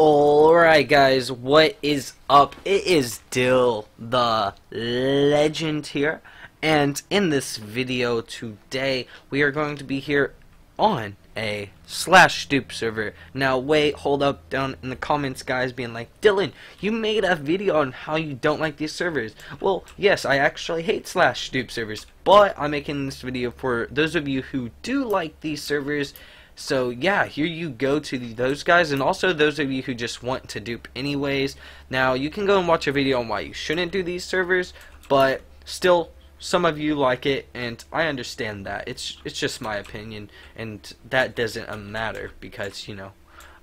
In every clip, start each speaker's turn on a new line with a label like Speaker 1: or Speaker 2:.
Speaker 1: Alright guys, what is up? It is Dill the Legend here, and in this video today, we are going to be here on a slash dupe server. Now wait, hold up down in the comments guys being like, Dylan, you made a video on how you don't like these servers. Well, yes, I actually hate slash dupe servers, but I'm making this video for those of you who do like these servers so yeah, here you go to the, those guys, and also those of you who just want to dupe anyways. Now you can go and watch a video on why you shouldn't do these servers, but still, some of you like it, and I understand that. It's it's just my opinion, and that doesn't matter because you know.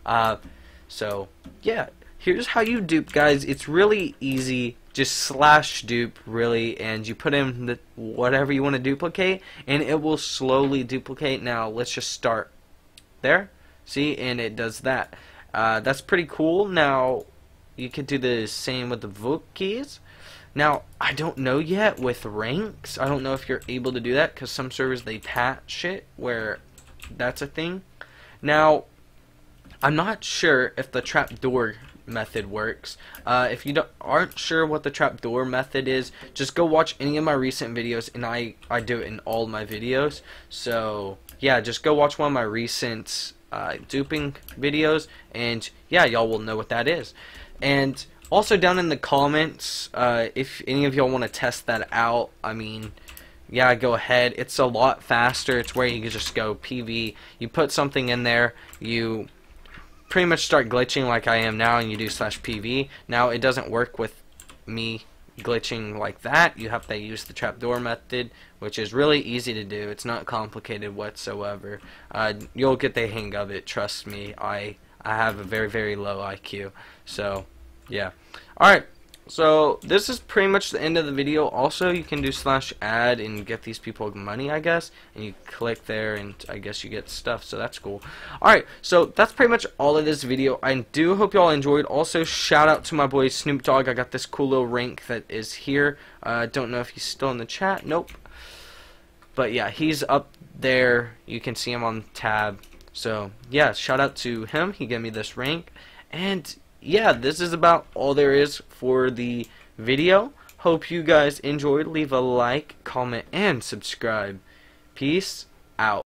Speaker 1: Uh, so yeah, here's how you dupe, guys. It's really easy. Just slash dupe, really, and you put in the, whatever you want to duplicate, and it will slowly duplicate. Now let's just start there? See and it does that. Uh, that's pretty cool. Now you could do the same with the vote keys. Now I don't know yet with ranks. I don't know if you're able to do that because some servers they patch it where that's a thing. Now I'm not sure if the trapdoor method works. Uh, if you aren't sure what the trapdoor method is, just go watch any of my recent videos, and I, I do it in all my videos. So, yeah, just go watch one of my recent uh, duping videos, and yeah, y'all will know what that is. And also down in the comments, uh, if any of y'all want to test that out, I mean, yeah, go ahead. It's a lot faster. It's where you can just go PV. You put something in there, you pretty much start glitching like I am now, and you do slash PV. Now, it doesn't work with me glitching like that, you have to use the trapdoor method, which is really easy to do. It's not complicated whatsoever. Uh, you'll get the hang of it. Trust me. I I have a very very low IQ. So yeah. All right. So this is pretty much the end of the video. Also, you can do slash ad and get these people money, I guess. And you click there, and I guess you get stuff. So that's cool. All right, so that's pretty much all of this video. I do hope y'all enjoyed. Also, shout out to my boy Snoop Dogg. I got this cool little rank that is here. I uh, don't know if he's still in the chat. Nope. But yeah, he's up there. You can see him on tab. So yeah, shout out to him. He gave me this rank. And yeah, this is about all there is for the video. Hope you guys enjoyed. Leave a like, comment, and subscribe. Peace out.